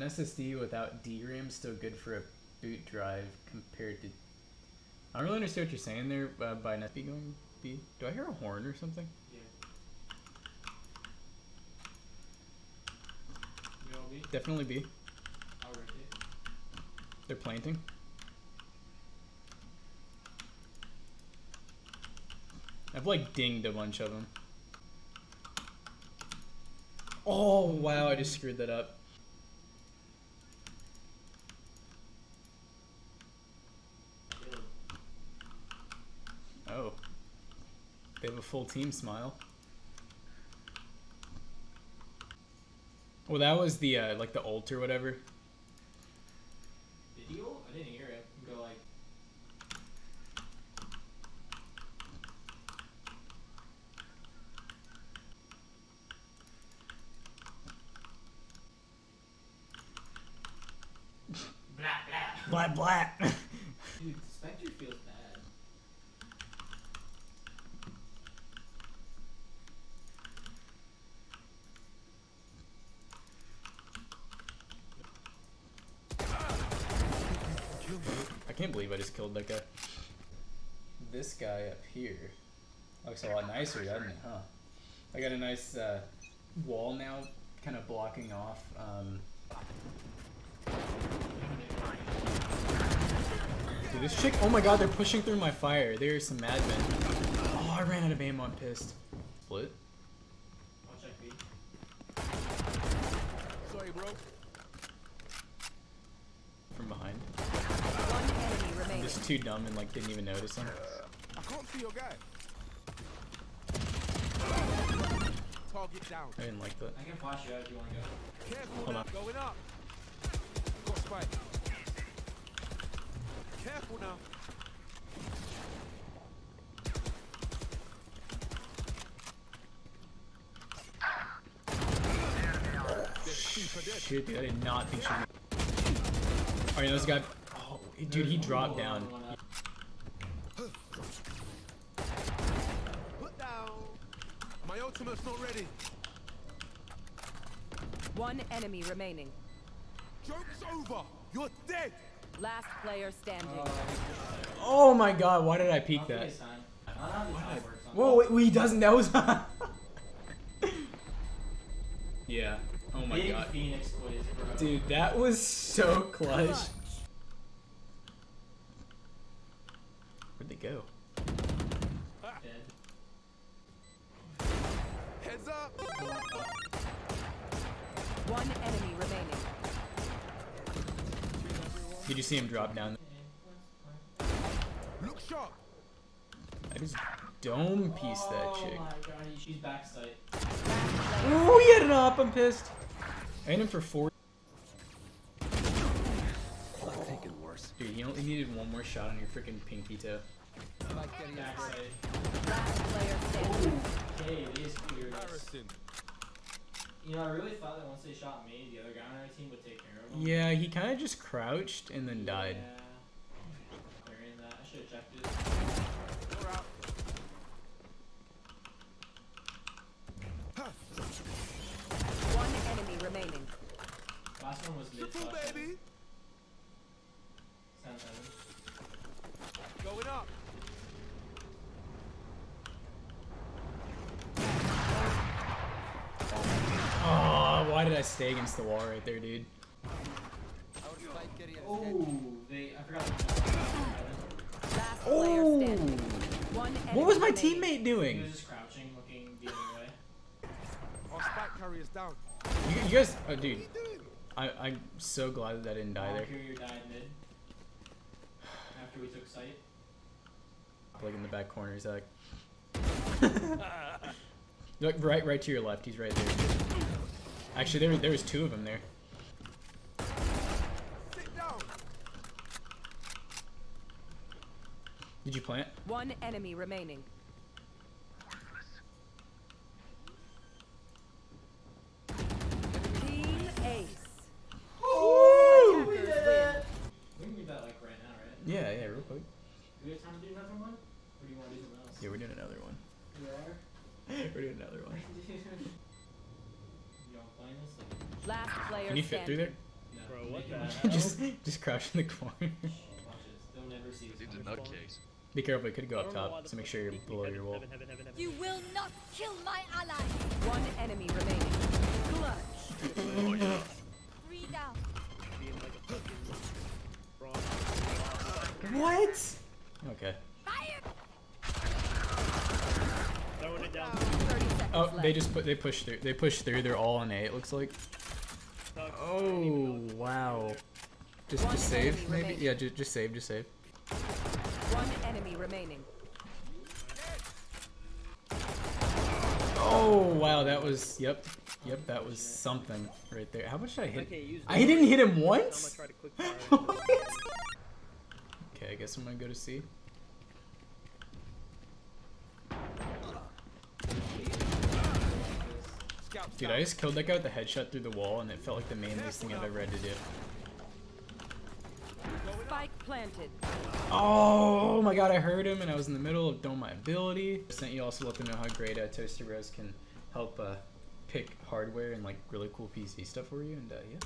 an SSD without DRAM still good for a boot drive compared to? I don't really understand what you're saying there uh, by not be going B. Do I hear a horn or something? Yeah. You know me? Definitely B. I'll. They're planting. I've like dinged a bunch of them. Oh wow, I just screwed that up. Oh. They have a full team smile. Well, that was the uh, like the ult or whatever. Video? I didn't hear it. Go like. Blah blah. Blat blat. Dude, Spectre feels bad. I can't believe I just killed that guy. This guy up here looks a lot nicer, doesn't it? Huh? I got a nice uh, wall now, kind of blocking off. Um, Dude, this chick. Oh my god, they're pushing through my fire. There's some madmen. Oh, I ran out of ammo. I'm pissed. Split. I'll check B. Sorry, bro. from behind. One enemy I'm remaining. just too dumb and like didn't even notice him. I can't see your guy. Target down. I didn't like that. I can flash you out if you want to go. Careful Hold now. on. Going up. Got spike. Careful now. They're super dead. Shit, dude, I did not think she. Alright, this guy. Oh, dude, he dropped down. One. Put down. My ultimate's not ready. One enemy remaining. Joke's over. You're dead. Last player standing. Oh my god, why did I peek I'll that? you a sign. I don't know how the sign works on Whoa, wait, wait, he doesn't. That was. yeah. Oh my Big god. Phoenix quiz, bro. Dude, that was so clutch. Where'd they go? Dead. Heads up. One enemy remaining. Did you see him drop down? Look sharp. I just dome piece that oh chick. Oh my god, he- she's backside. Last. Oh, he had an up. I'm pissed. I hit him for four. Dude, he only needed one more shot on your freaking pinky toe. Backside. Last player standing. Okay, it is clear. You know, I really thought that once they shot me, the other guy on our team would take care of him. Yeah, he kind of just crouched and then died. Yeah. Clearing that. I should have checked it. You're out. One enemy remaining. Last one was mid. Triple last one. baby. Sound seven. Going up. Oh, why did I stay against the wall right there, dude? Oh, they. I forgot. The Last player Oh! One What was my teammate teamate he doing? was just crouching, looking the other way. Our spike carrier's down. You, you guys, oh, dude, I, I'm so glad that I didn't die there. Valkyrie died mid. After we took sight. Like in the back corner, Zach. Look, right, right to your left. He's right there. Actually, there, there was two of them there. Sit down. Did you plant? One enemy remaining. Team Ace. Ooh! Attackers win. We can do that like right now, right? Yeah, yeah, real quick. Do we have time to do another one? Or do you want to do something else? Yeah, we're doing another one. You are? We're doing another one. you don't playing this? Like, Last player Can you fit through there? yeah. What the hell? just just crouch in the corner. Watch this. They'll never see us. Dude's a nutcase. Be careful, it could go up don't know why top, so make sure you're below Heaven, your wall. heaven, heaven, heaven, heaven. You will not kill my ally. One enemy remaining. Clutch. Oh yeah. Three down. Being like a fucking wrong. What? Okay. Throwing it down. Uh, oh, left. they just put they pushed through. They pushed through. They're all on A. It looks like. Oh wow. Just One just save maybe. remaining. Yeah, just just save. Just save. One enemy remaining. Oh wow, that was yep, yep, that was something right there. How much did I hit? Okay, I didn't hit him once. try to quick fire. What? okay, I guess I'm gonna go to C. Dude. I just killed that guy with the headshot through the wall, and it felt like the manliest thing I've ever had to do. Spike planted. Oh my god, I heard him, and I was in the middle of doing my ability. Sent you also let them know how great uh, Toasty Bros can help uh, pick hardware and like really cool PC stuff for you, and uh, yeah.